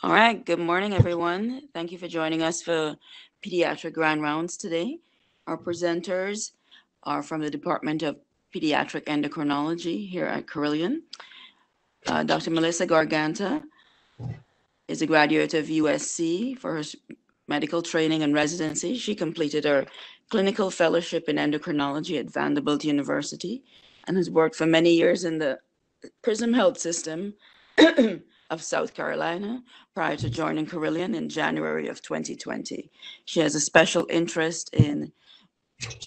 All right. Good morning, everyone. Thank you for joining us for Pediatric Grand Rounds today. Our presenters are from the Department of Pediatric Endocrinology here at Carilion. Uh, Dr. Melissa Garganta is a graduate of USC for her medical training and residency. She completed her clinical fellowship in endocrinology at Vanderbilt University and has worked for many years in the Prism Health System of South Carolina prior to joining Carilion in January of 2020. She has a special interest in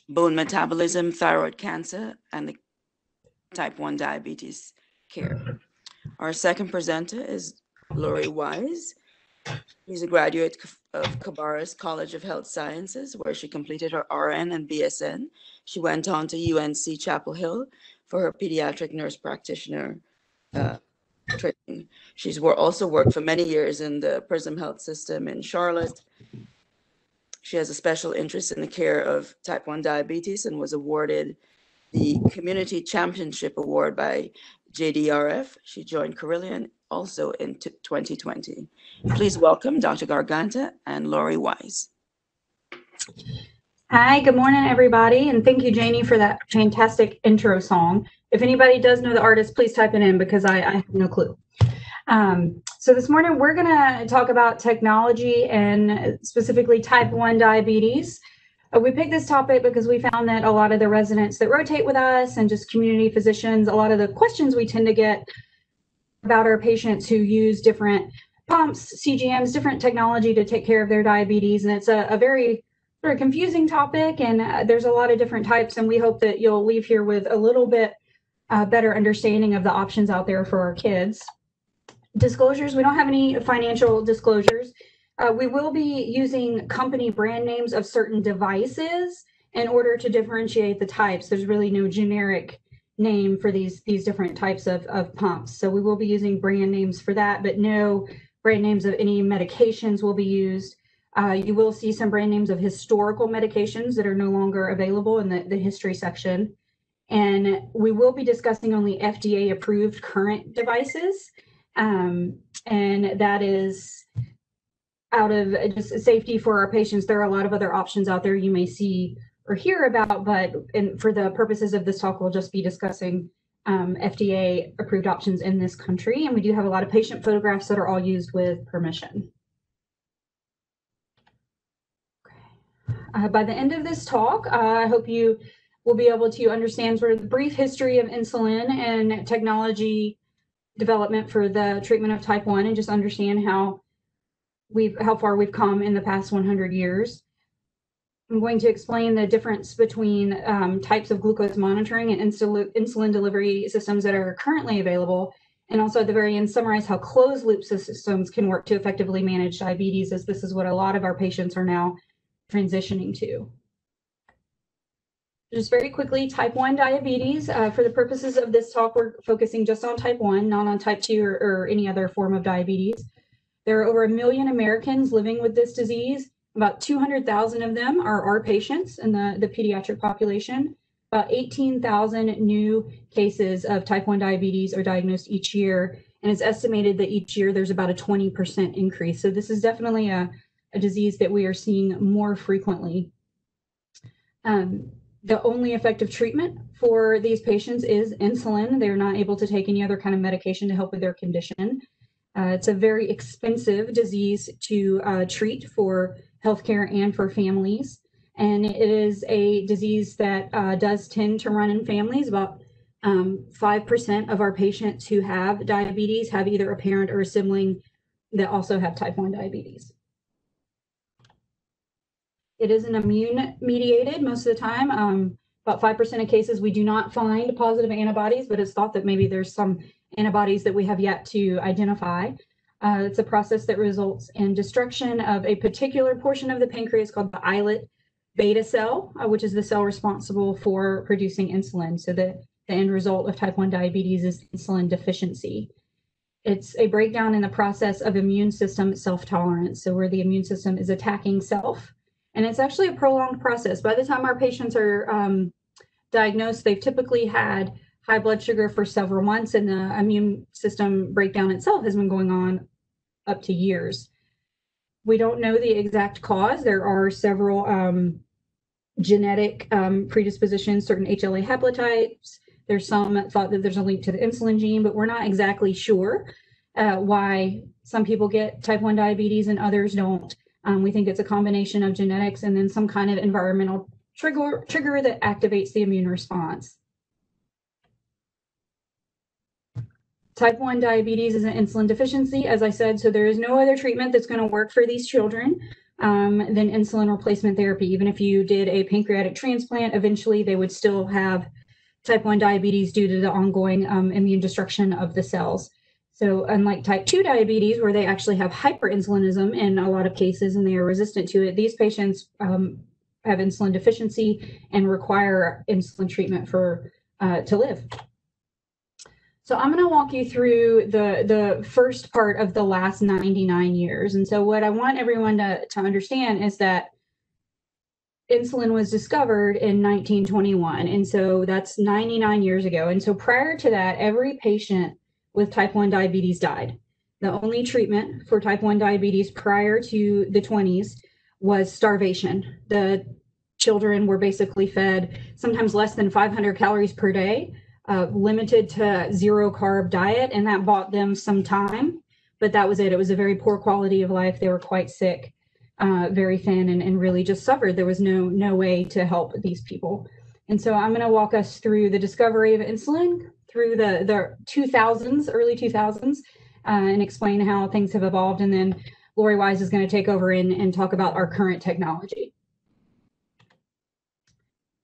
bone metabolism, thyroid cancer, and the type 1 diabetes care. Our second presenter is Lori Wise. She's a graduate of Cabarrus College of Health Sciences, where she completed her RN and BSN. She went on to UNC Chapel Hill for her pediatric nurse practitioner uh, training. She's also worked for many years in the Prism Health System in Charlotte. She has a special interest in the care of type 1 diabetes and was awarded the Community Championship Award by JDRF. She joined Carilion also in 2020. Please welcome Dr. Garganta and Lori Wise. Hi, good morning, everybody. And thank you, Janie, for that fantastic intro song. If anybody does know the artist, please type it in because I, I have no clue. Um, so this morning we're going to talk about technology and specifically type 1 diabetes. Uh, we picked this topic because we found that a lot of the residents that rotate with us and just community physicians, a lot of the questions we tend to get about our patients who use different pumps, CGMs, different technology to take care of their diabetes. And it's a, a very very confusing topic and uh, there's a lot of different types and we hope that you'll leave here with a little bit uh, better understanding of the options out there for our kids. Disclosures, we don't have any financial disclosures. Uh, we will be using company brand names of certain devices in order to differentiate the types. There's really no generic name for these, these different types of, of pumps. So we will be using brand names for that, but no brand names of any medications will be used. Uh, you will see some brand names of historical medications that are no longer available in the, the history section. And we will be discussing only FDA approved current devices. Um, and that is out of just safety for our patients. There are a lot of other options out there you may see or hear about, but in, for the purposes of this talk, we'll just be discussing um, FDA approved options in this country. And we do have a lot of patient photographs that are all used with permission. Uh, by the end of this talk, uh, I hope you we'll be able to understand sort of the brief history of insulin and technology development for the treatment of type 1 and just understand how we've how far we've come in the past 100 years. I'm going to explain the difference between um, types of glucose monitoring and insul insulin delivery systems that are currently available, and also at the very end summarize how closed loop systems can work to effectively manage diabetes, as this is what a lot of our patients are now transitioning to. Just very quickly, type 1 diabetes. Uh, for the purposes of this talk, we're focusing just on type 1, not on type 2 or, or any other form of diabetes. There are over a million Americans living with this disease. About 200,000 of them are our patients in the, the pediatric population. About 18,000 new cases of type 1 diabetes are diagnosed each year. And it's estimated that each year there's about a 20% increase. So this is definitely a, a disease that we are seeing more frequently. Um, the only effective treatment for these patients is insulin. They're not able to take any other kind of medication to help with their condition. Uh, it's a very expensive disease to uh, treat for healthcare and for families. And it is a disease that uh, does tend to run in families. About um, 5% of our patients who have diabetes have either a parent or a sibling that also have type 1 diabetes. It is an immune mediated most of the time. Um, about 5% of cases, we do not find positive antibodies, but it's thought that maybe there's some antibodies that we have yet to identify. Uh, it's a process that results in destruction of a particular portion of the pancreas called the islet beta cell, uh, which is the cell responsible for producing insulin. So the, the end result of type 1 diabetes is insulin deficiency. It's a breakdown in the process of immune system self-tolerance. So where the immune system is attacking self and it's actually a prolonged process. By the time our patients are um, diagnosed, they've typically had high blood sugar for several months, and the immune system breakdown itself has been going on up to years. We don't know the exact cause. There are several um, genetic um, predispositions, certain HLA haplotypes. There's some thought that there's a link to the insulin gene, but we're not exactly sure uh, why some people get type 1 diabetes and others don't. Um, we think it's a combination of genetics and then some kind of environmental trigger, trigger that activates the immune response. Type 1 diabetes is an insulin deficiency, as I said, so there is no other treatment that's going to work for these children um, than insulin replacement therapy. Even if you did a pancreatic transplant, eventually they would still have type 1 diabetes due to the ongoing um, immune destruction of the cells. So, unlike type 2 diabetes, where they actually have hyperinsulinism in a lot of cases and they are resistant to it, these patients um, have insulin deficiency and require insulin treatment for uh, to live. So I'm going to walk you through the the first part of the last 99 years. And so what I want everyone to, to understand is that insulin was discovered in 1921. And so that's 99 years ago. And so prior to that, every patient with type 1 diabetes died. The only treatment for type 1 diabetes prior to the 20s was starvation. The children were basically fed sometimes less than 500 calories per day, uh, limited to zero carb diet, and that bought them some time. But that was it. It was a very poor quality of life. They were quite sick, uh, very thin, and, and really just suffered. There was no no way to help these people. And so I'm going to walk us through the discovery of insulin through the the 2000s, early 2000s, uh, and explain how things have evolved. And then Lori Wise is going to take over and, and talk about our current technology.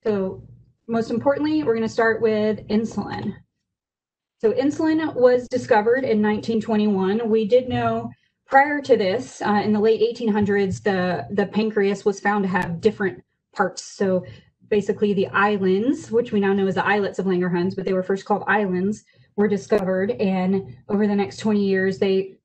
So most importantly, we're going to start with insulin. So insulin was discovered in 1921. We did know prior to this, uh, in the late 1800s, the, the pancreas was found to have different parts. So basically the islands, which we now know as the islets of Langerhans, but they were first called islands, were discovered. And over the next 20 years, they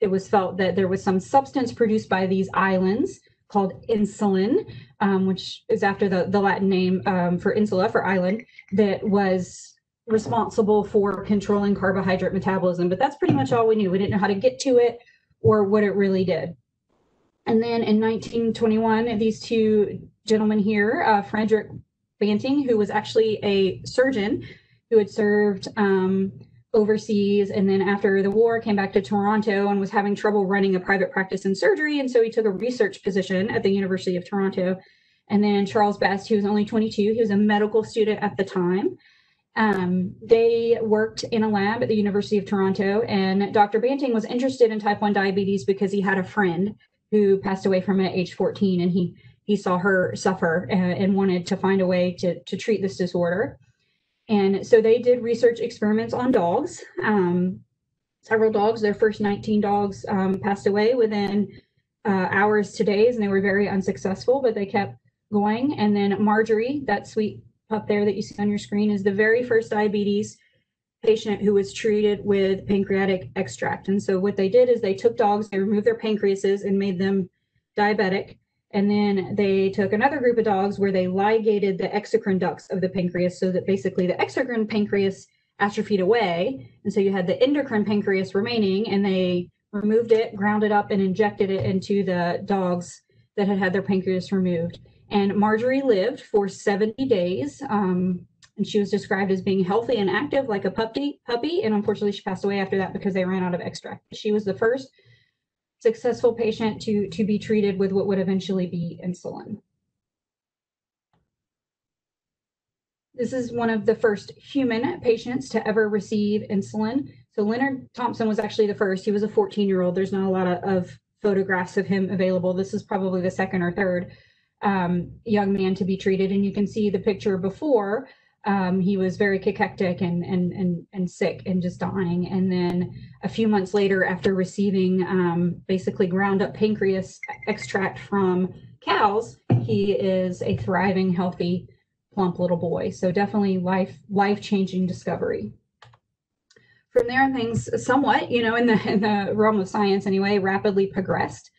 it was felt that there was some substance produced by these islands called insulin, um, which is after the, the Latin name um, for insula, for island, that was responsible for controlling carbohydrate metabolism. But that's pretty much all we knew. We didn't know how to get to it or what it really did. And then in 1921, these two gentlemen here, uh, Frederick Banting, who was actually a surgeon who had served um, overseas and then after the war came back to Toronto and was having trouble running a private practice in surgery and so he took a research position at the University of Toronto and then Charles Best who was only 22 he was a medical student at the time um, they worked in a lab at the University of Toronto and Dr. Banting was interested in type 1 diabetes because he had a friend who passed away from it at age 14 and he he saw her suffer uh, and wanted to find a way to to treat this disorder and so they did research experiments on dogs. Um, several dogs, their first 19 dogs um, passed away within uh, hours to days, and they were very unsuccessful, but they kept going. And then Marjorie, that sweet pup there that you see on your screen, is the very first diabetes patient who was treated with pancreatic extract. And so what they did is they took dogs, they removed their pancreases and made them diabetic. And then they took another group of dogs where they ligated the exocrine ducts of the pancreas so that basically the exocrine pancreas atrophied away. And so you had the endocrine pancreas remaining, and they removed it, ground it up, and injected it into the dogs that had had their pancreas removed. And Marjorie lived for 70 days. Um, and she was described as being healthy and active like a puppy puppy and unfortunately she passed away after that because they ran out of extract she was the first successful patient to, to be treated with what would eventually be insulin. This is one of the first human patients to ever receive insulin. So Leonard Thompson was actually the first. He was a 14 year old. There's not a lot of, of, photographs of him available. This is probably the second or third um, young man to be treated. And you can see the picture before um, he was very cachectic and, and, and, and sick and just dying. And then a few months later, after receiving um, basically ground up pancreas extract from cows, he is a thriving, healthy, plump little boy. So definitely life life changing discovery. From there, things somewhat, you know, in the in the realm of science anyway, rapidly progressed.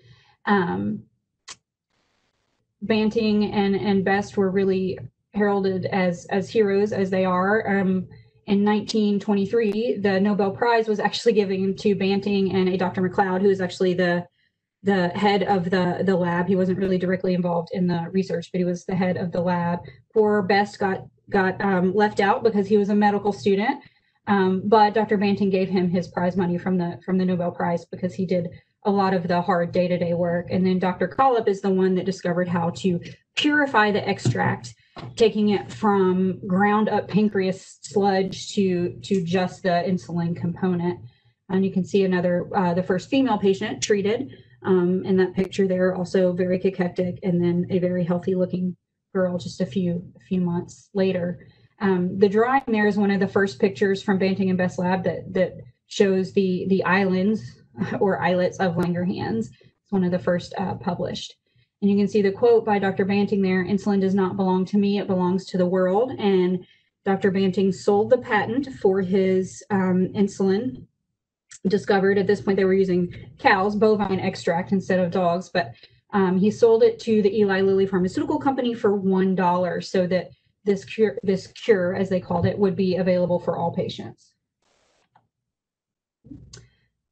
Um, Banting and and Best were really heralded as as heroes as they are. Um, in 1923, the Nobel Prize was actually given to Banting and a Dr. MacLeod, who is actually the the head of the the lab. He wasn't really directly involved in the research, but he was the head of the lab. Poor Best got got um, left out because he was a medical student. Um, but Dr. Banting gave him his prize money from the from the Nobel Prize because he did a lot of the hard day-to-day work. And then Dr. Collip is the one that discovered how to purify the extract, taking it from ground up pancreas sludge to to just the insulin component. And you can see another uh, the first female patient treated um, in that picture there, also very cachectic, and then a very healthy looking girl just a few a few months later. Um, the drawing there is one of the first pictures from Banting and Best Lab that that shows the the islands or islets of Langerhans. It's one of the first uh, published. And you can see the quote by Dr. Banting there insulin does not belong to me, it belongs to the world. And Dr. Banting sold the patent for his um, insulin. Discovered at this point they were using cows, bovine extract instead of dogs, but um, he sold it to the Eli Lilly Pharmaceutical Company for one dollar, so that this cure, this cure, as they called it, would be available for all patients.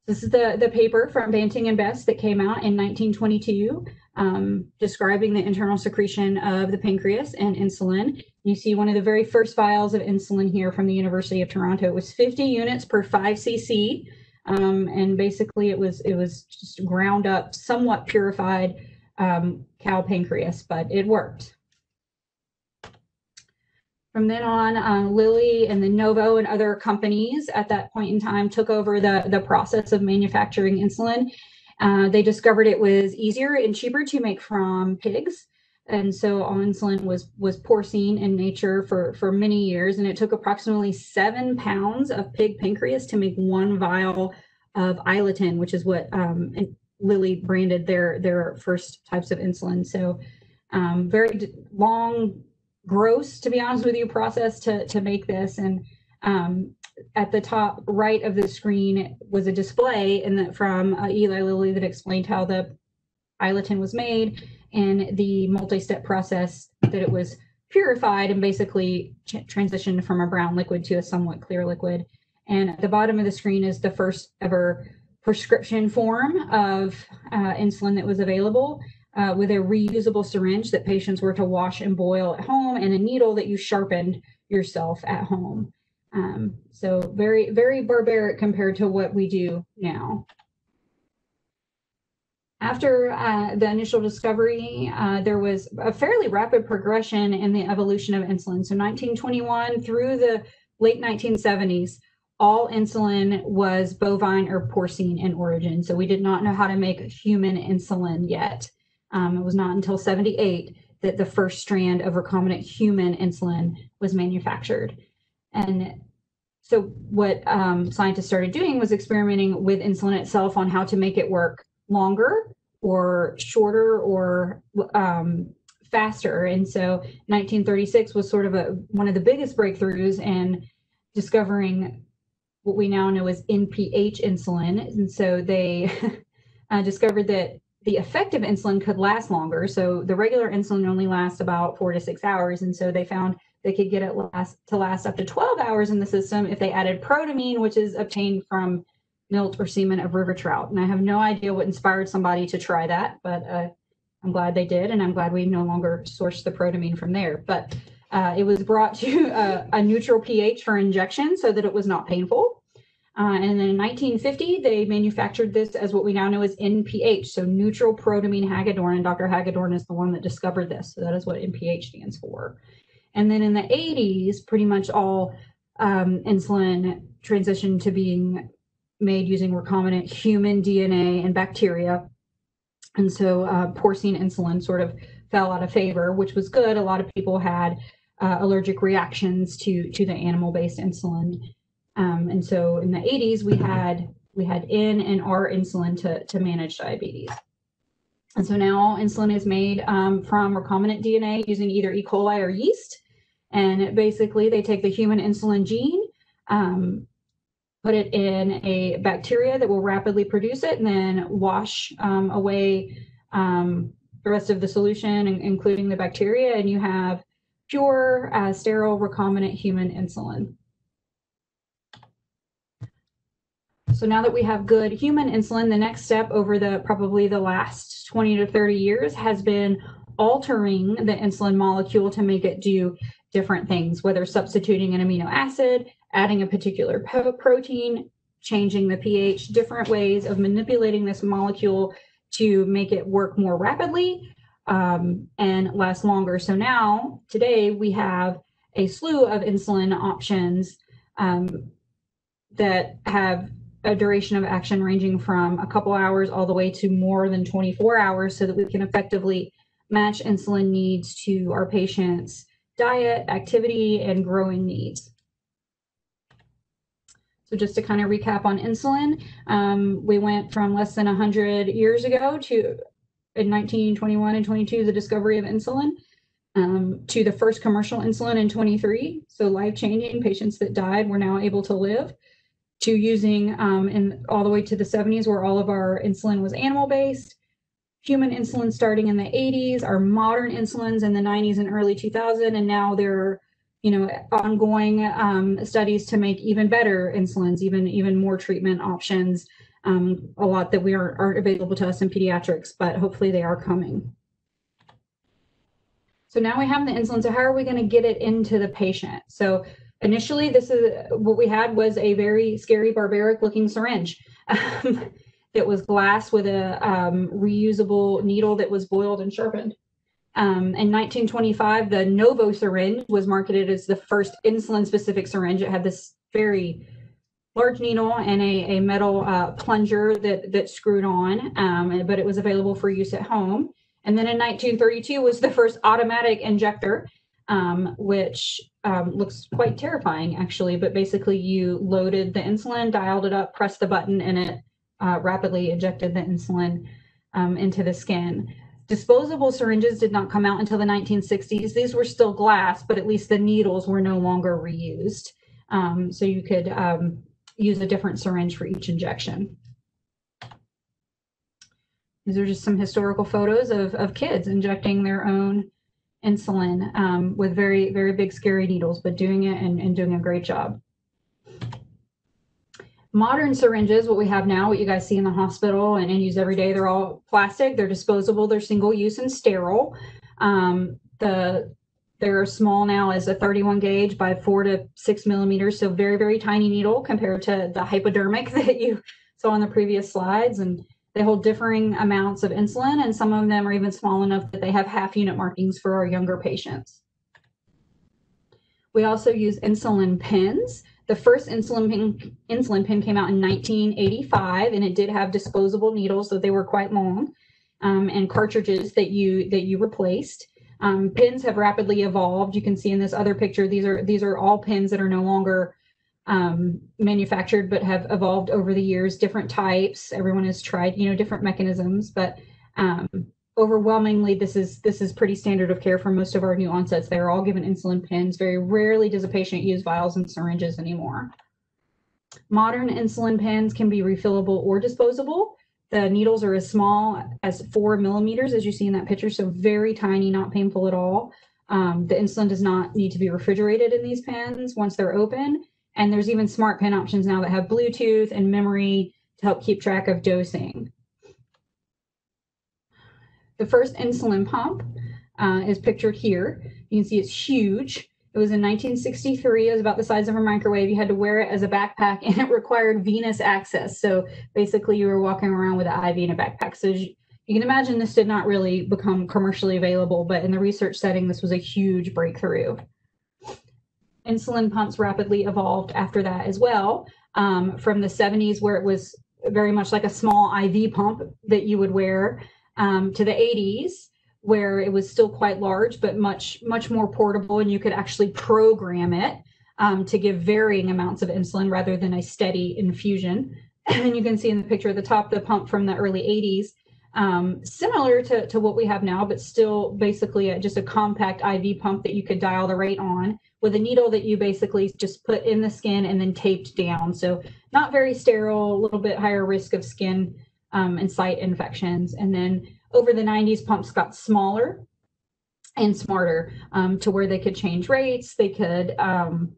This is the, the paper from Banting and Best that came out in 1922, um, describing the internal secretion of the pancreas and insulin. You see one of the very first vials of insulin here from the University of Toronto. It was 50 units per 5 cc, um, and basically it was it was just ground up, somewhat purified um, cow pancreas, but it worked. From then on, uh, Lilly and the Novo and other companies at that point in time took over the, the process of manufacturing insulin. Uh, they discovered it was easier and cheaper to make from pigs. And so all insulin was was porcine in nature for, for many years. And it took approximately seven pounds of pig pancreas to make one vial of Iletin, which is what um, Lilly branded their their first types of insulin. So um, very long gross, to be honest with you, process to, to make this. And um, at the top right of the screen was a display and that from uh, Eli Lilly that explained how the Iletin was made and the multi-step process that it was purified and basically transitioned from a brown liquid to a somewhat clear liquid. And at the bottom of the screen is the first ever prescription form of uh, insulin that was available uh, with a reusable syringe that patients were to wash and boil at home and a needle that you sharpened yourself at home. Um, so very, very barbaric compared to what we do now. After uh, the initial discovery, uh, there was a fairly rapid progression in the evolution of insulin. So 1921 through the late 1970s, all insulin was bovine or porcine in origin. So we did not know how to make human insulin yet. Um, it was not until 78 that the first strand of recombinant human insulin was manufactured. And so, what um, scientists started doing was experimenting with insulin itself on how to make it work longer or shorter or um, faster. And so, 1936 was sort of a one of the biggest breakthroughs in discovering what we now know as NPH insulin. And so, they uh, discovered that the effective insulin could last longer. So the regular insulin only lasts about four to six hours. And so they found they could get it last to last up to 12 hours in the system if they added protamine, which is obtained from milt or semen of river trout. And I have no idea what inspired somebody to try that, but uh, I'm glad they did. And I'm glad we no longer source the protamine from there. But uh, it was brought to uh, a neutral pH for injection so that it was not painful. Uh, and then in 1950, they manufactured this as what we now know as NPH, so neutral protamine hagedorn. And Dr. Hagedorn is the one that discovered this. So that is what NPH stands for. And then in the 80s, pretty much all um, insulin transitioned to being made using recombinant human DNA and bacteria. And so uh, porcine insulin sort of fell out of favor, which was good. A lot of people had uh, allergic reactions to, to the animal-based insulin. Um, and so in the 80s, we had we had N and R insulin to, to manage diabetes. And so now insulin is made um, from recombinant DNA using either E. coli or yeast. And basically, they take the human insulin gene, um, put it in a bacteria that will rapidly produce it, and then wash um, away um, the rest of the solution, including the bacteria, and you have pure, uh, sterile recombinant human insulin. So now that we have good human insulin, the next step over the probably the last 20 to 30 years has been altering the insulin molecule to make it do different things, whether substituting an amino acid, adding a particular protein, changing the pH, different ways of manipulating this molecule to make it work more rapidly um, and last longer. So now, today, we have a slew of insulin options um, that have a duration of action ranging from a couple hours all the way to more than 24 hours so that we can effectively match insulin needs to our patients' diet, activity, and growing needs. So just to kind of recap on insulin, um, we went from less than 100 years ago to in 1921 and 22, the discovery of insulin, um, to the first commercial insulin in 23. So life changing patients that died were now able to live to using um, and all the way to the 70s where all of our insulin was animal based human insulin starting in the 80s our modern insulins in the 90s and early 2000 and now there are you know ongoing um, studies to make even better insulins even even more treatment options um, a lot that we aren't, aren't available to us in pediatrics, but hopefully they are coming. So now we have the insulin. So how are we going to get it into the patient? So initially, this is what we had was a very scary, barbaric looking syringe. Um, that was glass with a um, reusable needle that was boiled and sharpened. Um, in 1925, the Novo syringe was marketed as the first insulin specific syringe. It had this very large needle and a, a metal uh, plunger that, that screwed on, um, but it was available for use at home. And then in 1932 was the first automatic injector, um, which um, looks quite terrifying actually, but basically you loaded the insulin, dialed it up, pressed the button, and it uh, rapidly injected the insulin um, into the skin. Disposable syringes did not come out until the 1960s. These were still glass, but at least the needles were no longer reused. Um, so you could um, use a different syringe for each injection. These are just some historical photos of, of kids injecting their own insulin um, with very, very big, scary needles, but doing it and, and doing a great job. Modern syringes, what we have now, what you guys see in the hospital and, and use every day, they're all plastic, they're disposable, they're single use and sterile. Um, the they're small now as a 31 gauge by four to six millimeters, so very, very tiny needle compared to the hypodermic that you saw on the previous slides. And they hold differing amounts of insulin, and some of them are even small enough that they have half unit markings for our younger patients. We also use insulin pens. The first insulin pen, insulin pen came out in 1985, and it did have disposable needles, so they were quite long, um, and cartridges that you that you replaced. Um, pins have rapidly evolved. You can see in this other picture, these are these are all pins that are no longer um, manufactured, but have evolved over the years. Different types. Everyone has tried, you know, different mechanisms, but um, overwhelmingly, this is this is pretty standard of care for most of our new onsets. They are all given insulin pins. Very rarely does a patient use vials and syringes anymore. Modern insulin pens can be refillable or disposable. The needles are as small as four millimeters, as you see in that picture, so very tiny, not painful at all. Um, the insulin does not need to be refrigerated in these pens once they're open. And there's even smart pen options now that have Bluetooth and memory to help keep track of dosing. The first insulin pump uh, is pictured here. You can see it's huge. It was in 1963. It was about the size of a microwave. You had to wear it as a backpack, and it required venous access. So basically, you were walking around with an IV in a backpack. So you, can imagine this did not really become commercially available, but in the research setting, this was a huge breakthrough. Insulin pumps rapidly evolved after that as well. Um, from the 70s, where it was very much like a small IV pump that you would wear, um, to the 80s, where it was still quite large, but much, much more portable, and you could actually program it um, to give varying amounts of insulin rather than a steady infusion. And you can see in the picture at the top the pump from the early 80s, um, similar to, to what we have now, but still basically a, just a compact IV pump that you could dial the rate on with a needle that you basically just put in the skin and then taped down. So not very sterile, a little bit higher risk of skin um, and site infections. And then over the 90s, pumps got smaller and smarter um, to where they could change rates. They could um,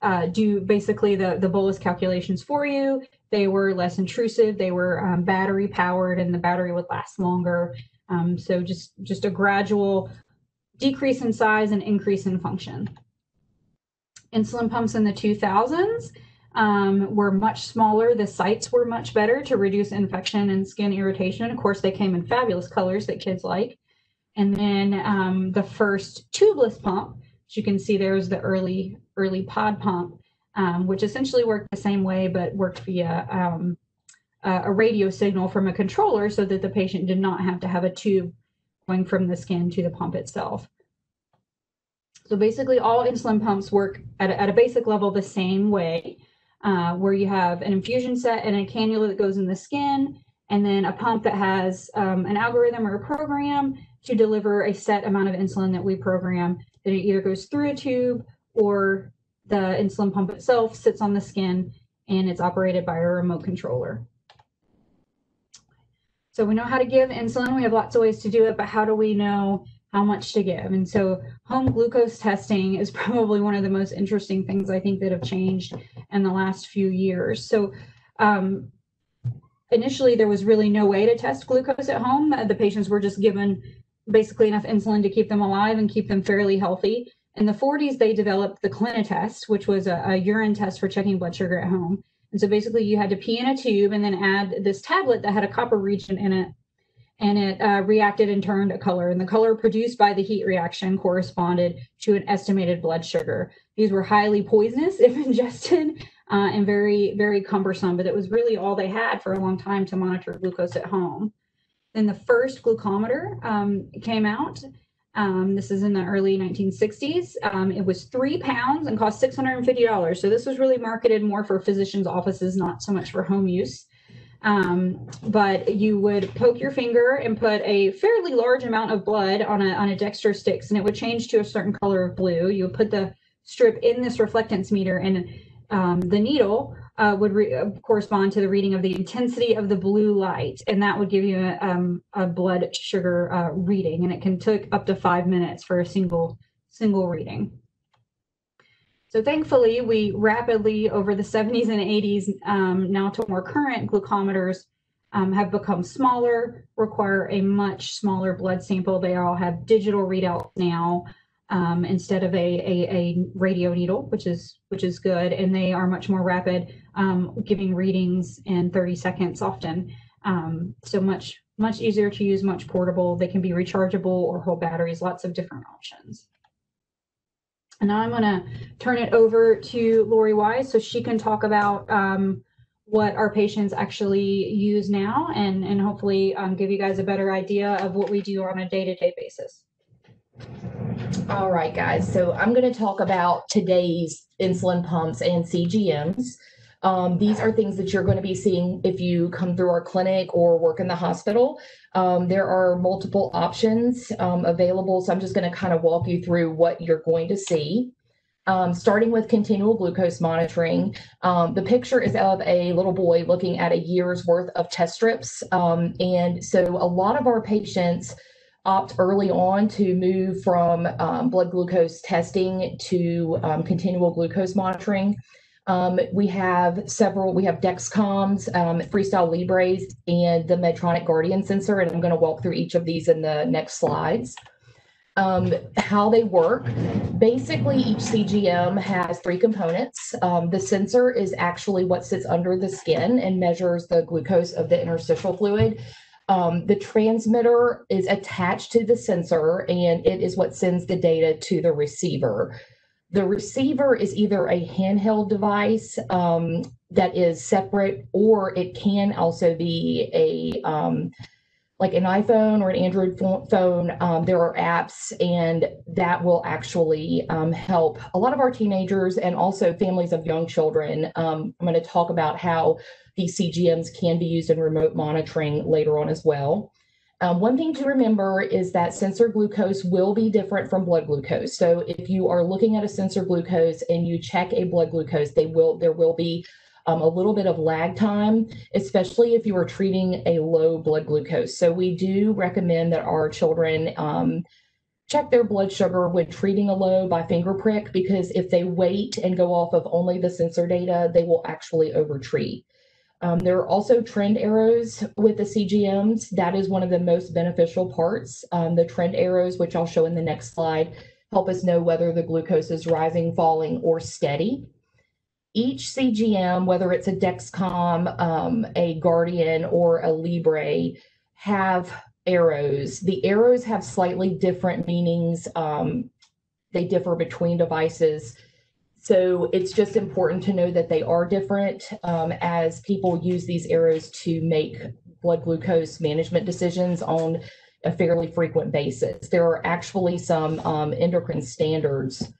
uh, do basically the, the bolus calculations for you. they were less intrusive, they were um, battery powered, and the battery would last longer. Um, so just just a gradual decrease in size and increase in function. Insulin pumps in the 2000s um, were much smaller. The sites were much better to reduce infection and skin irritation. Of course, they came in fabulous colors that kids like. And then um, the first tubeless pump, as you can see, there's the early early pod pump, um, which essentially worked the same way, but worked via um, a radio signal from a controller so that the patient did not have to have a tube going from the skin to the pump itself. So basically, all insulin pumps work at a, at a basic level the same way, uh, where you have an infusion set and a cannula that goes in the skin, and then a pump that has um, an algorithm or a program to deliver a set amount of insulin that we program that it either goes through a tube or the insulin pump itself sits on the skin and it's operated by a remote controller. So we know how to give insulin. We have lots of ways to do it, but how do we know how much to give? And so home glucose testing is probably one of the most interesting things I think that have changed in the last few years. So um, initially there was really no way to test glucose at home. The patients were just given basically enough insulin to keep them alive and keep them fairly healthy. In the 40s, they developed the CliniTest, which was a, a, urine test for checking blood sugar at home. And so basically, you had to pee in a tube and then add this tablet that had a copper reagent in it, and it uh, reacted and turned a color. And the color produced by the heat reaction corresponded to an estimated blood sugar. These were highly poisonous if ingested uh, and very, very cumbersome, but it was really all they had for a long time to monitor glucose at home. Then the first glucometer um, came out. Um, this is in the early 1960s. Um, it was three pounds and cost $650. So this was really marketed more for physicians' offices, not so much for home use. Um, but you would poke your finger and put a fairly large amount of blood on a, on a Dextrostix, and it would change to a certain color of blue. You would put the strip in this reflectance meter, and um, the needle uh, would re- uh, correspond to the reading of the intensity of the blue light, and that would give you a, um, a blood sugar uh, reading, and it can take up to five minutes for a single single reading. So thankfully, we rapidly over the 70s and 80s, um, now to more current glucometers, um, have become smaller, require a much smaller blood sample. They all have digital readouts now um, instead of a, a, a, radio needle, which is which is good, and they are much more rapid, um, giving readings in 30 seconds often. Um, so much much easier to use, much portable. They can be rechargeable or hold batteries. Lots of different options. And now I'm going to turn it over to Lori Wise so she can talk about um, what our patients actually use now and, and hopefully um, give you guys a better idea of what we do on a day-to-day basis. All right, guys. So I'm going to talk about today's insulin pumps and CGMs. Um, these are things that you're going to be seeing if you come through our clinic or work in the hospital. Um, there are multiple options um, available. So I'm just going to kind of walk you through what you're going to see. Um, starting with continual glucose monitoring. Um, the picture is of a little boy looking at a year's worth of test strips. Um, and so a lot of our patients opt early on to move from blood glucose testing to continual glucose monitoring. Um, we have several, we have Dexcoms, um, Freestyle Libres, and the Medtronic Guardian sensor, and I'm going to walk through each of these in the next slides. Um, how they work. Basically, each CGM has three components. Um, the sensor is actually what sits under the skin and measures the glucose of the interstitial fluid. Um, the transmitter is attached to the sensor and it is what sends the data to the receiver. The receiver is either a handheld device um, that is separate, or it can also be a um, like an iPhone or an Android phone. Um, there are apps, and that will actually um, help a lot of our teenagers and also families of young children. Um, I'm going to talk about how these CGMs can be used in remote monitoring later on as well. Um, one thing to remember is that sensor glucose will be different from blood glucose. So if you are looking at a sensor glucose and you check a blood glucose, they will there will be um, a little bit of lag time, especially if you are treating a low blood glucose. So we do recommend that our children um, check their blood sugar when treating a low by finger prick because if they wait and go off of only the sensor data, they will actually overtreat. Um, there are also trend arrows with the CGMs. That is one of the most beneficial parts. Um, the trend arrows, which I'll show in the next slide, help us know whether the glucose is rising, falling, or steady. Each CGM, whether it's a Dexcom, um, a Guardian, or a Libre, have arrows. The arrows have slightly different meanings. Um, they differ between devices. So it's just important to know that they are different um, as people use these arrows to make blood glucose management decisions on a fairly frequent basis. There are actually some um, endocrine standards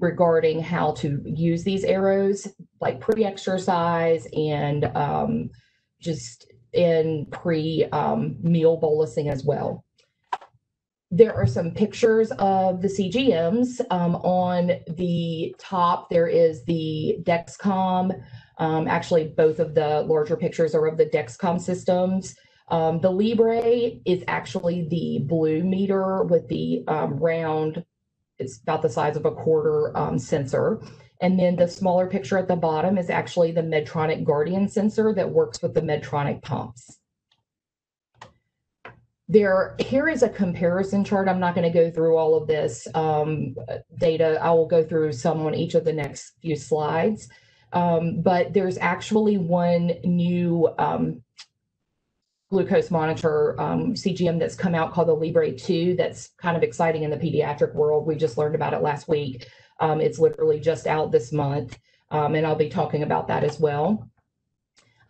regarding how to use these arrows, like pre-exercise and um, just in pre-meal um, bolusing as well. There are some pictures of the CGMs. Um, on the top, there is the Dexcom. Um, actually, both of the larger pictures are of the Dexcom systems. Um, the Libre is actually the blue meter with the um, round, it's about the size of a quarter um, sensor. And then the smaller picture at the bottom is actually the Medtronic Guardian sensor that works with the Medtronic pumps. There, here is a comparison chart. I'm not going to go through all of this um, data. I will go through some on each of the next few slides. Um, but there's actually one new um, glucose monitor um, CGM that's come out called the Libre 2 that's kind of exciting in the pediatric world. We just learned about it last week. Um, it's literally just out this month, um, and I'll be talking about that as well.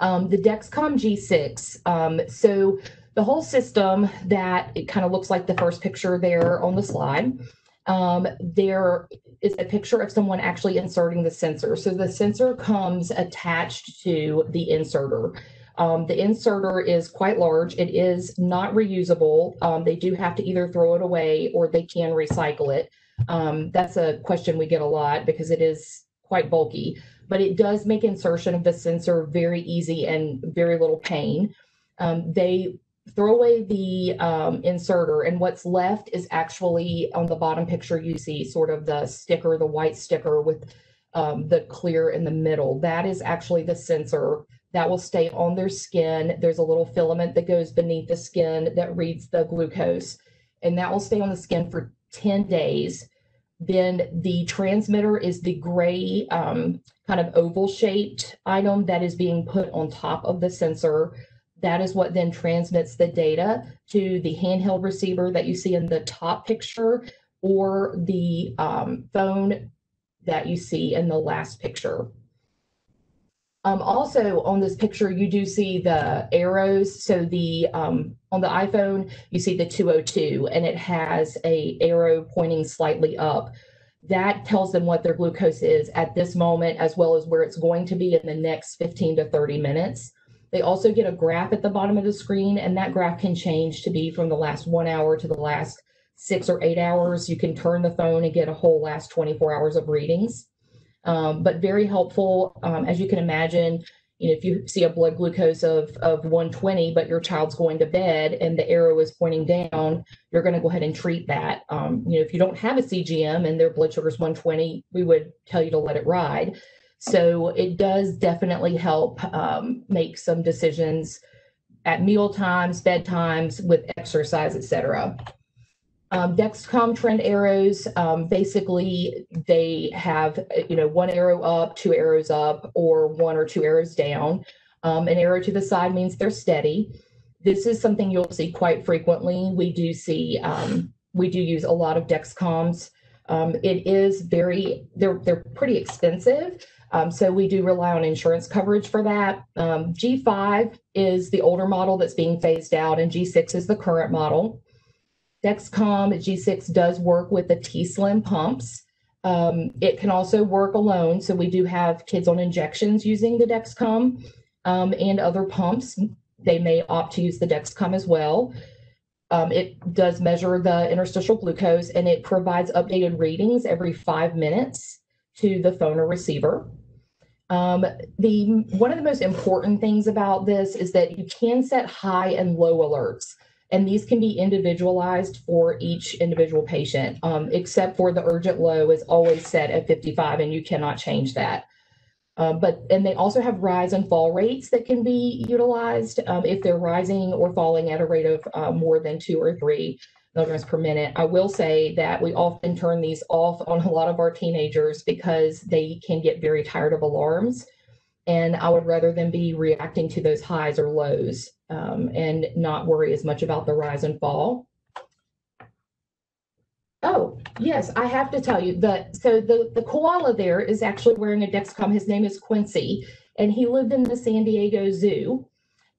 Um, the Dexcom G6. so the whole system that it kind of looks like the first picture there on the slide. Um, there is a picture of someone actually inserting the sensor. So the sensor comes attached to the inserter. Um, the inserter is quite large. It is not reusable. Um, they do have to either throw it away or they can recycle it. Um, that's a question we get a lot because it is quite bulky, but it does make insertion of the sensor very easy and very little pain. Um, they throw away the um, inserter and what's left is actually on the bottom picture you see sort of the sticker the white sticker with um, the clear in the middle. That is actually the sensor that will stay on their skin. There's a little filament that goes beneath the skin that reads the glucose and that will stay on the skin for 10 days. Then the transmitter is the gray um, kind of oval shaped item that is being put on top of the sensor that is what then transmits the data to the handheld receiver that you see in the top picture or the um, phone that you see in the last picture. Um, also on this picture, you do see the arrows. So the um, on the iPhone, you see the 202 and it has a arrow pointing slightly up. That tells them what their glucose is at this moment, as well as where it's going to be in the next 15 to 30 minutes. They also get a graph at the bottom of the screen, and that graph can change to be from the last one hour to the last six or eight hours. You can turn the phone and get a whole last 24 hours of readings. Um, but very helpful, um, as you can imagine. You know, if you see a blood glucose of, of 120, but your child's going to bed and the arrow is pointing down, you're going to go ahead and treat that. Um, you know, if you don't have a CGM and their blood sugar is 120, we would tell you to let it ride. So it does definitely help um, make some decisions at meal times, bedtimes, with exercise, etc. Um, Dexcom trend arrows, um, basically they have, you know, one arrow up, two arrows up, or one or two arrows down. Um, an arrow to the side means they're steady. This is something you'll see quite frequently. We do see, um, we do use a lot of Dexcoms. Um, it is very, they're, they're pretty expensive. Um, so we do rely on insurance coverage for that. Um, G5 is the older model that's being phased out, and G6 is the current model. Dexcom G6 does work with the T-Slim pumps. Um, it can also work alone. So we do have kids on injections using the Dexcom um, and other pumps. They may opt to use the Dexcom as well. Um, it does measure the interstitial glucose and it provides updated readings every five minutes to the phone or receiver. Um, the one of the most important things about this is that you can set high and low alerts, and these can be individualized for each individual patient. Um, except for the urgent low is always set at 55, and you cannot change that. Uh, but and they also have rise and fall rates that can be utilized um, if they're rising or falling at a rate of uh, more than two or three milligrams per minute. I will say that we often turn these off on a lot of our teenagers because they can get very tired of alarms. And I would rather them be reacting to those highs or lows um, and not worry as much about the rise and fall. Oh, yes, I have to tell you that so the, the koala there is actually wearing a Dexcom. His name is Quincy, and he lived in the San Diego Zoo.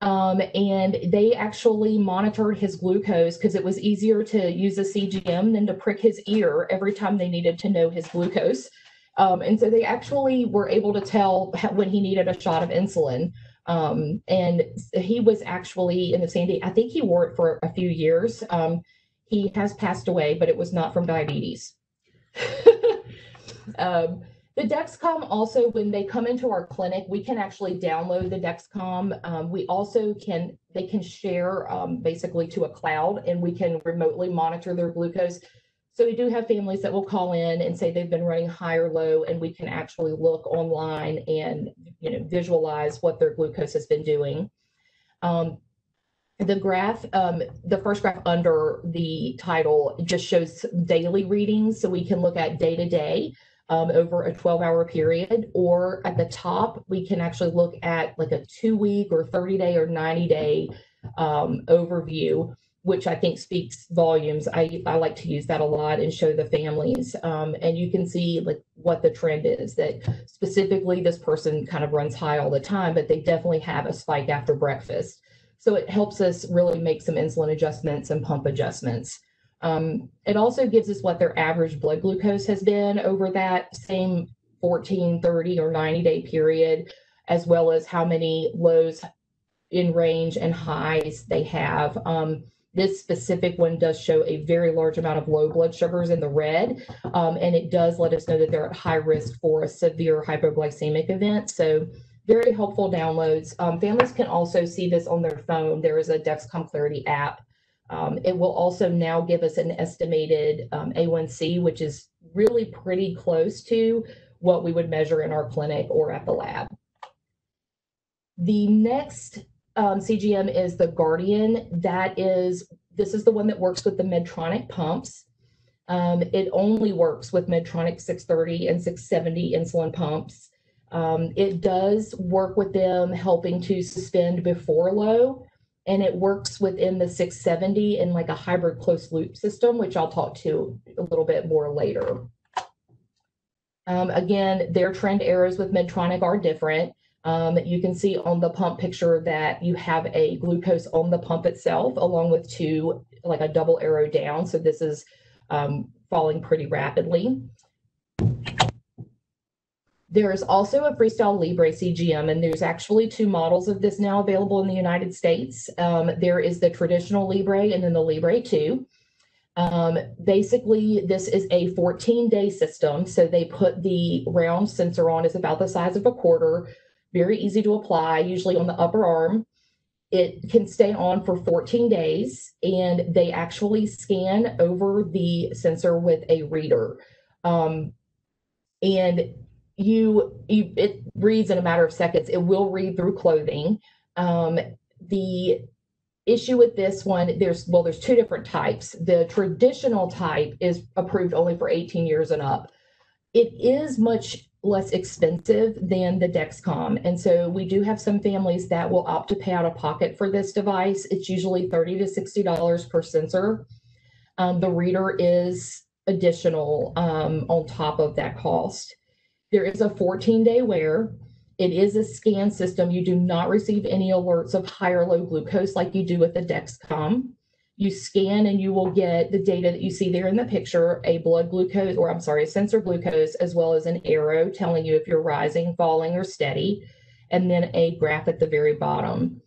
Um, and they actually monitored his glucose because it was easier to use a CGM than to prick his ear every time they needed to know his glucose. Um, and so they actually were able to tell when he needed a shot of insulin. Um, and he was actually in the San Diego, I think he wore it for a few years. Um, he has passed away, but it was not from diabetes. the Dexcom also, when they come into our clinic, we can actually download the Dexcom. Um, we also can, they can share um, basically to a cloud and we can remotely monitor their glucose. So we do have families that will call in and say they've been running high or low, and we can actually look online and you know visualize what their glucose has been doing. Um, the graph, um, the first graph under the title just shows daily readings. So we can look at day to day um, over a 12 hour period, or at the top, we can actually look at like a two week or 30 day or 90 day um, overview, which I think speaks volumes. I, I like to use that a lot and show the families. Um, and you can see like what the trend is that specifically this person kind of runs high all the time, but they definitely have a spike after breakfast. So it helps us really make some insulin adjustments and pump adjustments. Um, it also gives us what their average blood glucose has been over that same 14, 30, or 90 day period, as well as how many lows in range and highs they have. Um, this specific one does show a very large amount of low blood sugars in the red, um, and it does let us know that they're at high risk for a severe hypoglycemic event. So very helpful downloads. Um, families can also see this on their phone. There is a Dexcom Clarity app. Um, it will also now give us an estimated um, A1C, which is really pretty close to what we would measure in our clinic or at the lab. The next um, CGM is the Guardian. That is, this is the one that works with the Medtronic pumps. Um, it only works with Medtronic 630 and 670 insulin pumps. Um, it does work with them helping to suspend before low, and it works within the 670 in like a hybrid closed loop system, which I'll talk to a little bit more later. Um, again, their trend arrows with Medtronic are different. Um, you can see on the pump picture that you have a glucose on the pump itself, along with two, like a double arrow down. So this is um, falling pretty rapidly. There is also a Freestyle Libre CGM, and there's actually two models of this now available in the United States. Um, there is the traditional Libre and then the Libre 2. Um, basically, this is a 14 day system. So they put the round sensor on, it's about the size of a quarter, very easy to apply, usually on the upper arm. It can stay on for 14 days, and they actually scan over the sensor with a reader. Um, and you, you it reads in a matter of seconds. It will read through clothing. Um, the issue with this one, there's well, there's two different types. The traditional type is approved only for 18 years and up. It is much less expensive than the Dexcom. And so we do have some families that will opt to pay out of pocket for this device. It's usually 30 to $60 per sensor. Um, the reader is additional um, on top of that cost. There is a 14 day wear. It is a scan system. You do not receive any alerts of high or low glucose like you do with the Dexcom. You scan and you will get the data that you see there in the picture a blood glucose, or I'm sorry, a sensor glucose, as well as an arrow telling you if you're rising, falling, or steady, and then a graph at the very bottom.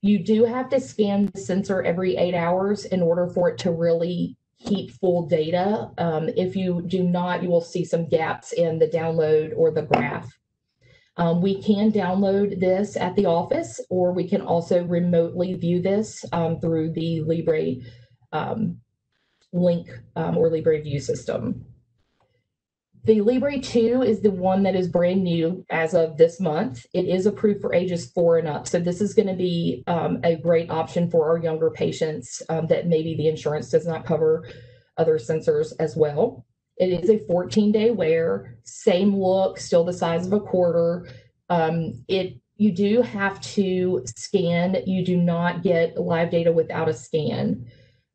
You do have to scan the sensor every eight hours in order for it to really keep full data. Um, if you do not, you will see some gaps in the download or the graph. Um, we can download this at the office, or we can also remotely view this um, through the Libre um, link um, or Libre view system. The Libre 2 is the one that is brand new as of this month. It is approved for ages four and up. So this is going to be um, a great option for our younger patients um, that maybe the insurance does not cover other sensors as well. It is a 14 day wear, same look, still the size of a quarter. Um, it you do have to scan. You do not get live data without a scan.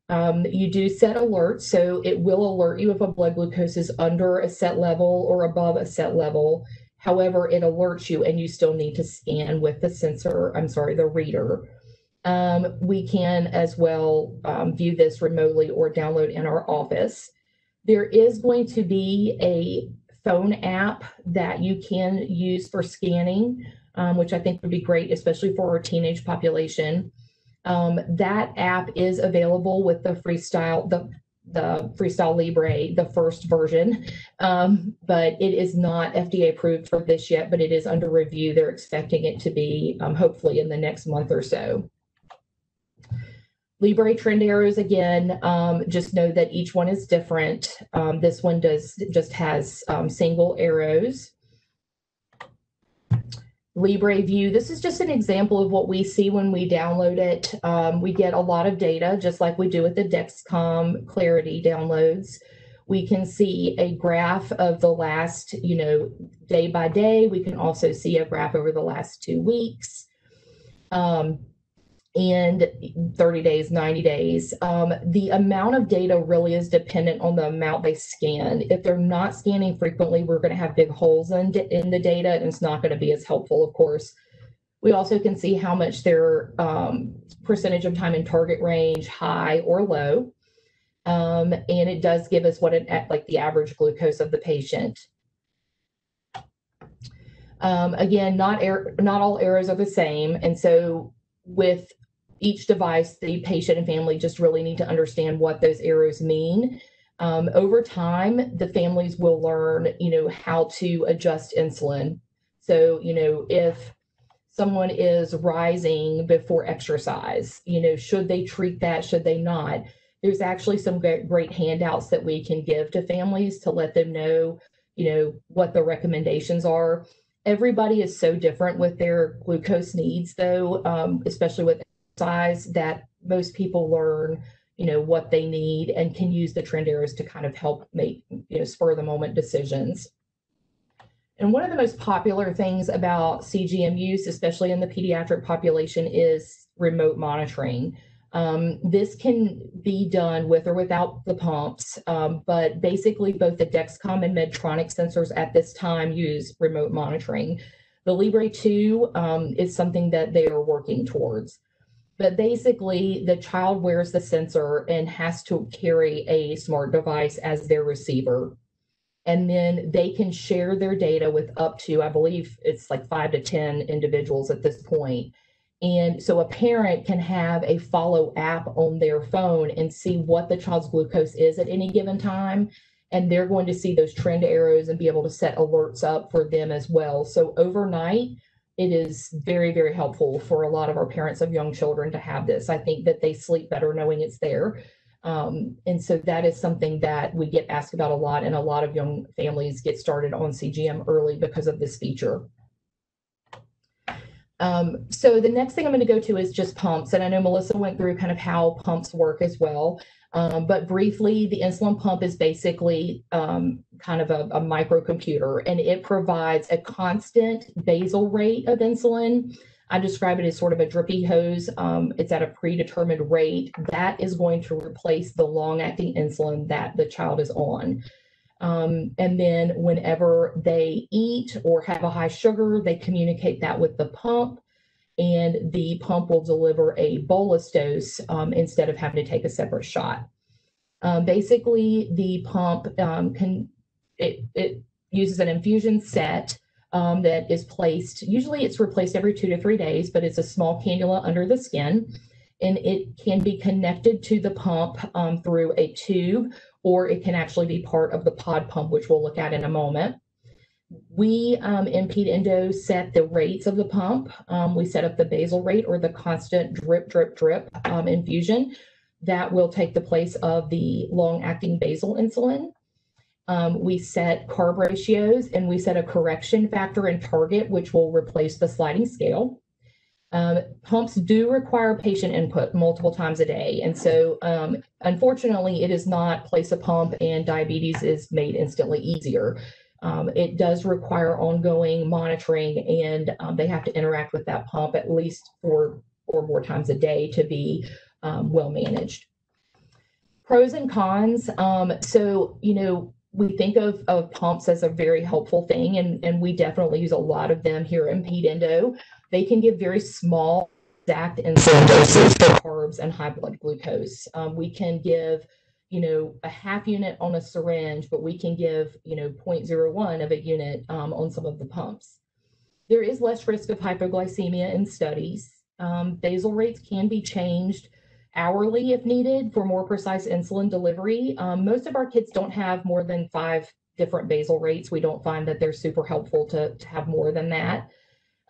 Um, you do set alerts, so it will alert you if a blood glucose is under a set level or above a set level. However, it alerts you and you still need to scan with the sensor, I'm sorry, the reader. Um, we can as well um, view this remotely or download in our office. There is going to be a phone app that you can use for scanning, um, which I think would be great, especially for our teenage population. Um, that app is available with the Freestyle, the the Freestyle Libre, the first version, um, but it is not FDA approved for this yet, but it is under review. They're expecting it to be um, hopefully in the next month or so. Libre trend arrows again, um, just know that each one is different. Um, this one does just has um, single arrows. Libre View. This is just an example of what we see when we download it. Um, we get a lot of data, just like we do with the Dexcom Clarity downloads. We can see a graph of the last, you know, day by day. We can also see a graph over the last two weeks. Um, and 30 days, 90 days. Um, the amount of data really is dependent on the amount they scan. If they're not scanning frequently, we're going to have big holes in, in the data, and it's not going to be as helpful, of course. We also can see how much their um, percentage of time in target range, high or low. Um, and it does give us what it like the average glucose of the patient. Um, again, not air, not all arrows are the same, and so with each device, the patient and family just really need to understand what those arrows mean. Um, over time, the families will learn, you know, how to adjust insulin. So, you know, if someone is rising before exercise, you know, should they treat that? Should they not? There's actually some great handouts that we can give to families to let them know, you know, what the recommendations are. Everybody is so different with their glucose needs, though, um, especially with size that most people learn you know what they need and can use the trend arrows to kind of help make you know spur the moment decisions. And one of the most popular things about cgm use especially in the pediatric population is remote monitoring um, this can be done with or without the pumps, um, but basically both the Dexcom and Medtronic sensors at this time use remote monitoring. The Libre 2 um, is something that they are working towards. But basically, the child wears the sensor and has to carry a smart device as their receiver. And then they can share their data with up to, I believe it's like five to 10 individuals at this point. And so a parent can have a follow app on their phone and see what the child's glucose is at any given time. And they're going to see those trend arrows and be able to set alerts up for them as well. So overnight, it is very, very helpful for a lot of our parents of young children to have this. I think that they sleep better knowing it's there. Um, and so that is something that we get asked about a lot, and a lot of young families get started on CGM early because of this feature. Um, so the next thing I'm going to go to is just pumps, and I know Melissa went through kind of how pumps work as well. Um, but briefly, the insulin pump is basically um, kind of a, a microcomputer and it provides a constant basal rate of insulin. I describe it as sort of a drippy hose. Um, it's at a predetermined rate that is going to replace the long acting insulin that the child is on. Um, and then whenever they eat or have a high sugar, they communicate that with the pump and the pump will deliver a bolus dose um, instead of having to take a separate shot. Um, basically, the pump um, can it, it uses an infusion set um, that is placed. Usually, it's replaced every two to three days, but it's a small cannula under the skin, and it can be connected to the pump um, through a tube, or it can actually be part of the pod pump, which we'll look at in a moment. We um, in Ped Endo set the rates of the pump. Um, we set up the basal rate or the constant drip, drip, drip um, infusion that will take the place of the long acting basal insulin. Um, we set carb ratios and we set a correction factor and target, which will replace the sliding scale. Um, pumps do require patient input multiple times a day. And so, um, unfortunately, it is not place a pump and diabetes is made instantly easier. Um, it does require ongoing monitoring and um, they have to interact with that pump at least four or more times a day to be um, well managed. Pros and cons. Um, so, you know, we think of, of pumps as a very helpful thing, and, and we definitely use a lot of them here in Ped Endo. They can give very small exact insulin doses for carbs and high blood glucose. Um, we can give, you know, a half unit on a syringe, but we can give, you know, 0.01 of a unit um, on some of the pumps. There is less risk of hypoglycemia in studies. Um, basal rates can be changed hourly if needed for more precise insulin delivery. Um, most of our kids don't have more than five different basal rates. We don't find that they're super helpful to, to have more than that.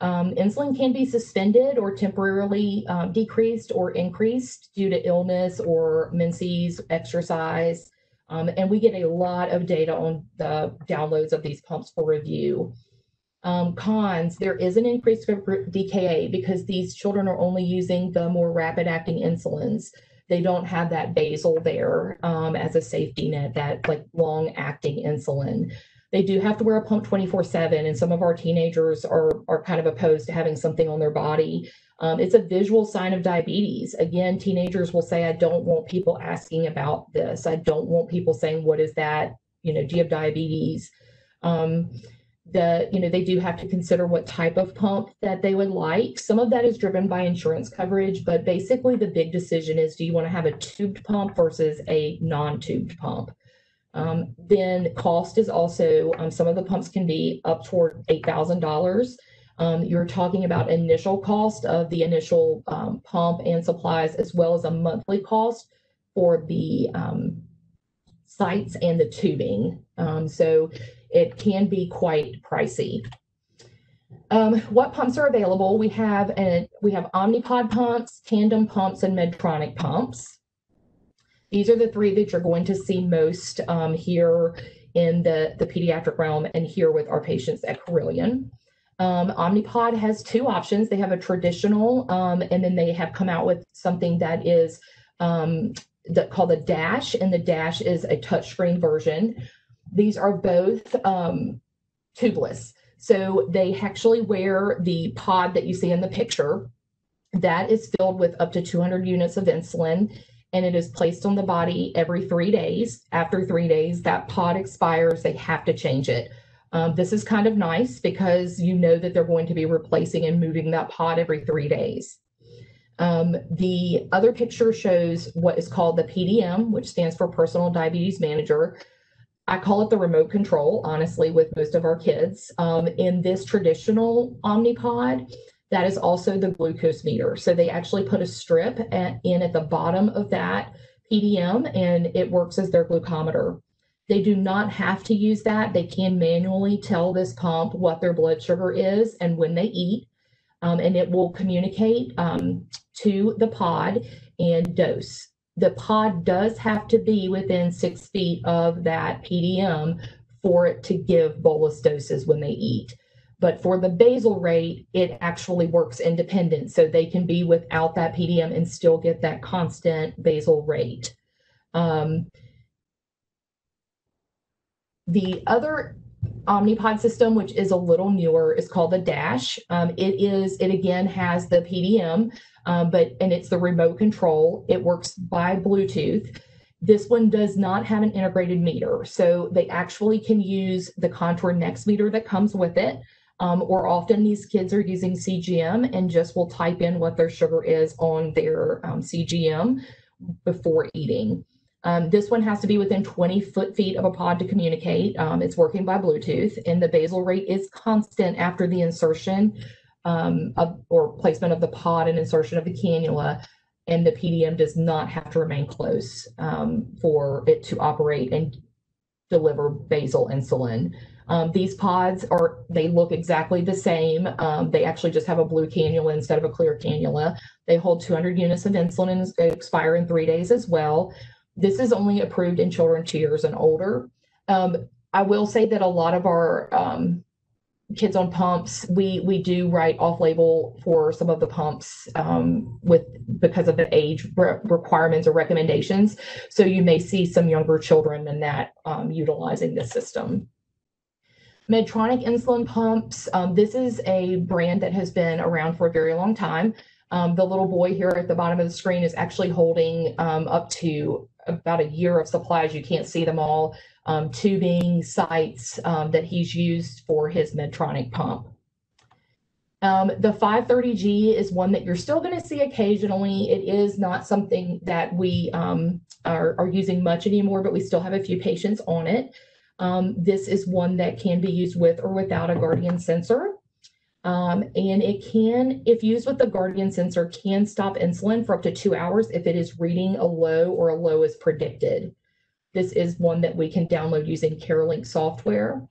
Um, insulin can be suspended or temporarily um, decreased or increased due to illness or menses, exercise. Um, and we get a lot of data on the downloads of these pumps for review. Um, cons, there is an increased DKA because these children are only using the more rapid acting insulins. They don't have that basal there um, as a safety net, that like long acting insulin. They do have to wear a pump 24 7, and some of our teenagers are, are kind of opposed to having something on their body. Um, it's a visual sign of diabetes. Again, teenagers will say, I don't want people asking about this. I don't want people saying, What is that? You know, do you have diabetes? The you know they do have to consider what type of pump that they would like. Some of that is driven by insurance coverage but basically the big decision is do you want to have a tubed pump versus a non-tubed pump? Um, then cost is also um, some of the pumps can be up toward $8000 um, you're talking about initial cost of the initial um, pump and supplies as well as a monthly cost for the um, sites and the tubing. Um, so it can be quite pricey. Um, what pumps are available? We have a, we have Omnipod pumps, Tandem pumps, and Medtronic pumps. These are the three that you're going to see most um, here in the, the pediatric realm and here with our patients at Carilion. Um, Omnipod has two options. They have a traditional, um, and then they have come out with something that is um, called the Dash, and the Dash is a touchscreen version. These are both um, tubeless. So they actually wear the pod that you see in the picture. That is filled with up to 200 units of insulin and it is placed on the body every three days. After three days, that pod expires. They have to change it. Um, this is kind of nice because you know that they're going to be replacing and moving that pod every three days. Um, the other picture shows what is called the PDM, which stands for Personal Diabetes Manager. I call it the remote control, honestly, with most of our kids. Um, in this traditional Omnipod, that is also the glucose meter. So they actually put a strip at, in at the bottom of that PDM and it works as their glucometer. They do not have to use that. They can manually tell this pump what their blood sugar is and when they eat, um, and it will communicate um, to the pod and dose the pod does have to be within six feet of that PDM for it to give bolus doses when they eat. But for the basal rate, it actually works independent. So they can be without that PDM and still get that constant basal rate. Um, the other Omnipod system, which is a little newer, is called the Dash. Um, it is, it again has the PDM, um, but and it's the remote control. It works by Bluetooth. This one does not have an integrated meter, so they actually can use the Contour Next meter that comes with it. Um, or often these kids are using CGM and just will type in what their sugar is on their um, CGM before eating. Um, this one has to be within 20 foot feet of a pod to communicate. Um, it's working by Bluetooth, and the basal rate is constant after the insertion um, of, or placement of the pod and insertion of the cannula. And the PDM does not have to remain close um, for it to operate and deliver basal insulin. Um, these pods are, they look exactly the same. Um, they actually just have a blue cannula instead of a clear cannula. They hold 200 units of insulin and expire in three days as well. This is only approved in children two years and older. Um, I will say that a lot of our um, kids on pumps, we we do write off label for some of the pumps um, with because of the age re- requirements or recommendations. So you may see some younger children in that um, utilizing this system. Medtronic insulin pumps. Um, this is a brand that has been around for a very long time. Um, the little boy here at the bottom of the screen is actually holding um, up to about a year of supplies. You can't see them all um, tubing sites um, that he's used for his Medtronic pump. Um, the 530G is one that you're still going to see occasionally. It is not something that we um, are, are, using much anymore, but we still have a few patients on it. Um, this is one that can be used with or without a Guardian sensor. Um, and it can, if used with the Guardian sensor, can stop insulin for up to two hours if it is reading a low or a low is predicted. This is one that we can download using CareLink software.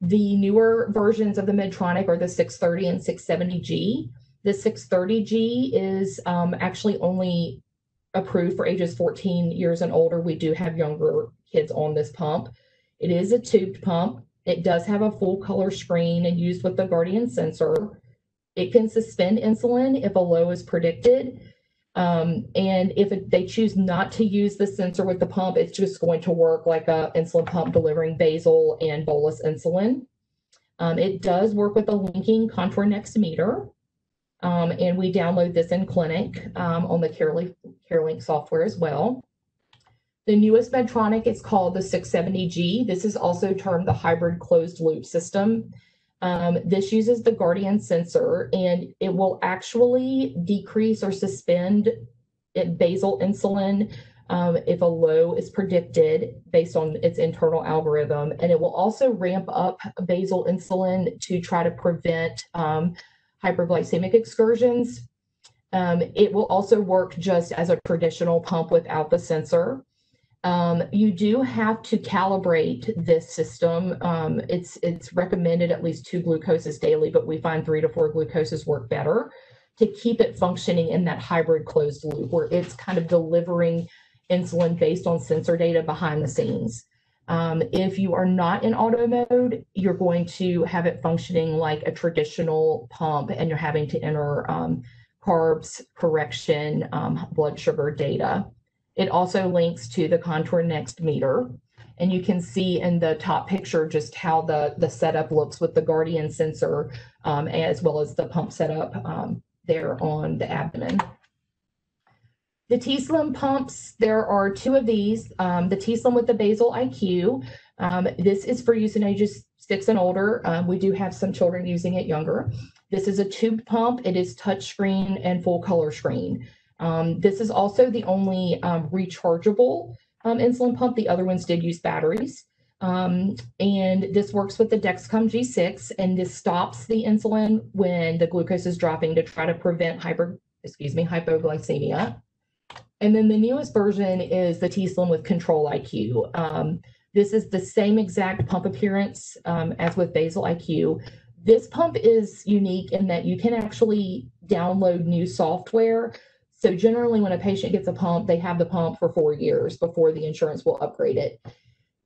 The newer versions of the Medtronic are the 630 and 670G. The 630G is um, actually only approved for ages 14 years and older. We do have younger kids on this pump. It is a tubed pump. It does have a full color screen and used with the Guardian sensor. It can suspend insulin if a low is predicted. Um, and if it, they choose not to use the sensor with the pump, it's just going to work like a insulin pump delivering basal and bolus insulin. Um, it does work with a linking Contour Next meter. Um, and we download this in clinic um, on the CareLink, CareLink software as well. The newest Medtronic is called the 670G. This is also termed the hybrid closed loop system. Um, this uses the Guardian sensor and it will actually decrease or suspend basal insulin um, if a low is predicted based on its internal algorithm. And it will also ramp up basal insulin to try to prevent um, hyperglycemic excursions. Um, it will also work just as a traditional pump without the sensor. Um, you do have to calibrate this system. Um, it's it's recommended at least two glucoses daily, but we find three to four glucoses work better to keep it functioning in that hybrid closed loop where it's kind of delivering insulin based on sensor data behind the scenes. Um, if you are not in auto mode, you're going to have it functioning like a traditional pump and you're having to enter um, carbs correction, um, blood sugar data. It also links to the Contour Next meter. And you can see in the top picture just how the, the setup looks with the Guardian sensor um, as well as the pump setup um, there on the abdomen. The T-Slim pumps, there are two of these. Um, the T-Slim with the basal IQ. Um, this is for use in ages six and older. Um, we do have some children using it younger. This is a tube pump. It is touchscreen and full color screen. Um, this is also the only um, rechargeable um, insulin pump. The other ones did use batteries. Um, and this works with the Dexcom G6, and this stops the insulin when the glucose is dropping to try to prevent hyper, excuse me, hypoglycemia. And then the newest version is the T-Slim with Control IQ. Um, this is the same exact pump appearance um, as with Basal IQ. This pump is unique in that you can actually download new software so generally, when a patient gets a pump, they have the pump for four years before the insurance will upgrade it.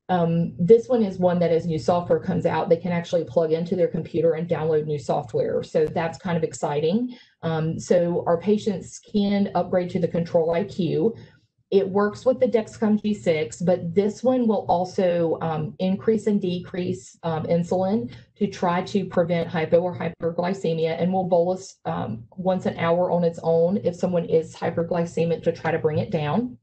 Um, this one is one that as new software comes out, they can actually plug into their computer and download new software. So that's kind of exciting. Um, so our patients can upgrade to the Control IQ. It works with the Dexcom G6, but this one will also um, increase and decrease um, insulin to try to prevent hypo or hyperglycemia and will bolus um, once an hour on its own if someone is hyperglycemic to try to bring it down.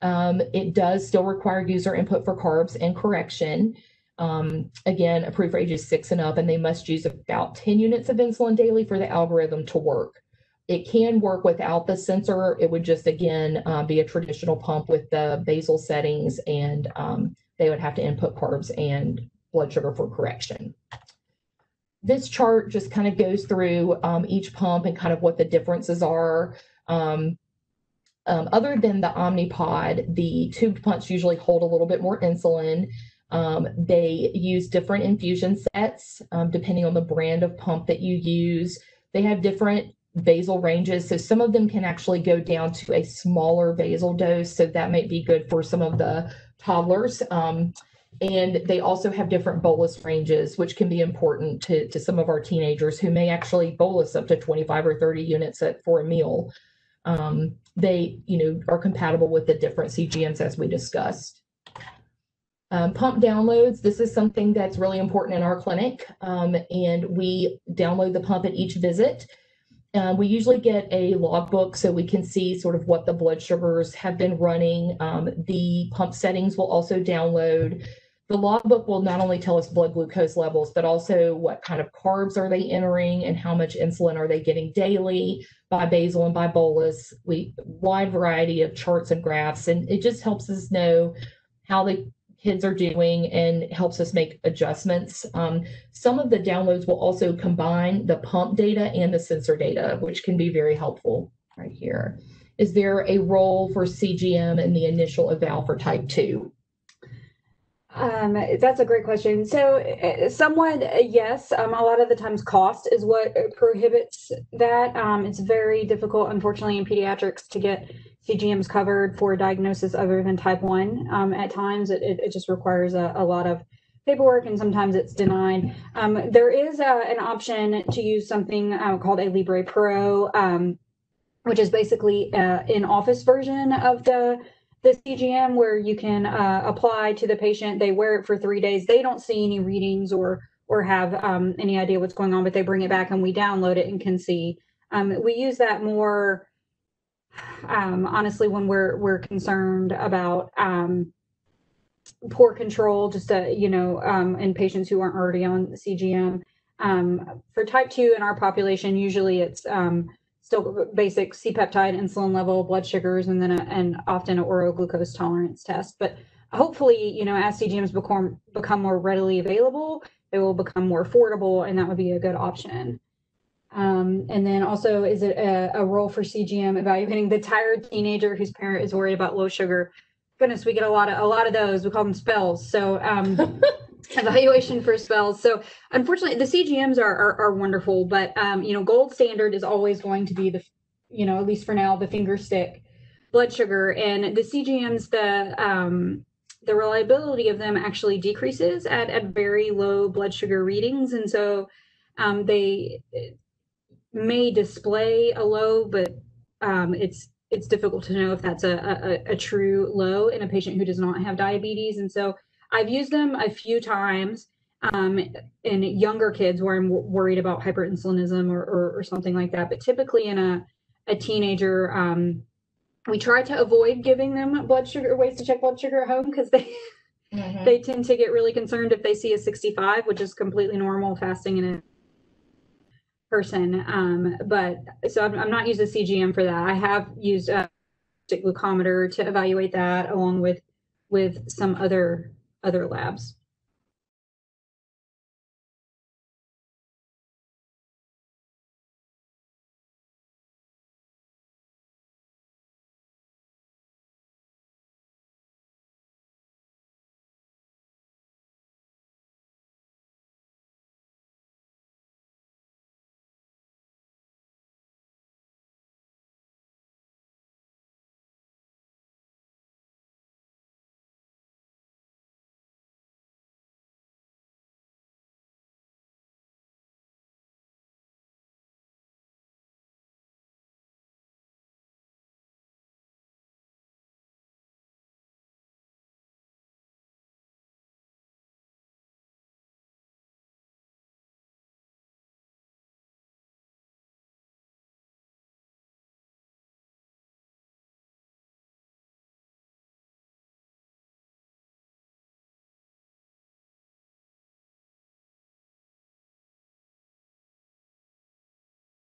Um, it does still require user input for carbs and correction. Um, again, approved for ages six and up, and they must use about 10 units of insulin daily for the algorithm to work. It can work without the sensor. It would just, again, uh, be a traditional pump with the basal settings, and um, they would have to input carbs and blood sugar for correction. This chart just kind of goes through um, each pump and kind of what the differences are. Um, um, other than the Omnipod, the tubed pumps usually hold a little bit more insulin. Um, they use different infusion sets um, depending on the brand of pump that you use. They have different basal ranges. So some of them can actually go down to a smaller basal dose. So that might be good for some of the toddlers. Um, and they also have different bolus ranges, which can be important to, to some of our teenagers who may actually bolus up to 25 or 30 units at, for a meal. Um, they, you know, are compatible with the different CGMs as we discussed. Um, pump downloads, this is something that's really important in our clinic. Um, and we download the pump at each visit. Uh, we usually get a logbook so we can see sort of what the blood sugars have been running. Um, the pump settings will also download. The logbook will not only tell us blood glucose levels, but also what kind of carbs are they entering and how much insulin are they getting daily by basal and by bolus. We wide variety of charts and graphs, and it just helps us know how the kids are doing and helps us make adjustments. Um, some of the downloads will also combine the pump data and the sensor data, which can be very helpful right here. Is there a role for CGM in the initial eval for type 2? Um, that's a great question. So, uh, somewhat uh, yes. Um, a lot of the times, cost is what prohibits that. Um, it's very difficult, unfortunately, in pediatrics to get CGMs covered for diagnosis other than type one. Um, at times, it, it, just requires a, a, lot of paperwork, and sometimes it's denied. Um, there is uh, an option to use something uh, called a Libre Pro, um, which is basically uh, an office version of the the CGM where you can uh, apply to the patient. They wear it for three days. They don't see any readings or or have um, any idea what's going on, but they bring it back and we download it and can see. Um, we use that more um, honestly when we're we're concerned about um, poor control, just uh, you know, um, in patients who aren't already on CGM. Um, for type two in our population, usually it's still basic C-peptide, insulin level, blood sugars, and then a, and often an oral glucose tolerance test. But hopefully, you know, as CGMs become become more readily available, they will become more affordable, and that would be a good option. Um, and then also, is it a, a, role for CGM evaluating the tired teenager whose parent is worried about low sugar? Goodness, we get a lot of a lot of those. We call them spells. So um, evaluation for spells. So unfortunately, the CGMs are are, are wonderful, but um, you know, gold standard is always going to be the, you know, at least for now, the finger stick blood sugar, and the CGMs, the um, the reliability of them actually decreases at at very low blood sugar readings, and so um, they may display a low, but um, it's it's difficult to know if that's a, a, a true low in a patient who does not have diabetes, and so I've used them a few times um, in younger kids where I'm worried about hyperinsulinism or, or, or, something like that. But typically in a, a teenager, um, we try to avoid giving them blood sugar ways to check blood sugar at home because they mm-hmm. they tend to get really concerned if they see a 65, which is completely normal fasting in a person. Um, but so I'm, I'm, not using CGM for that. I have used a glucometer to evaluate that along with with some other other labs.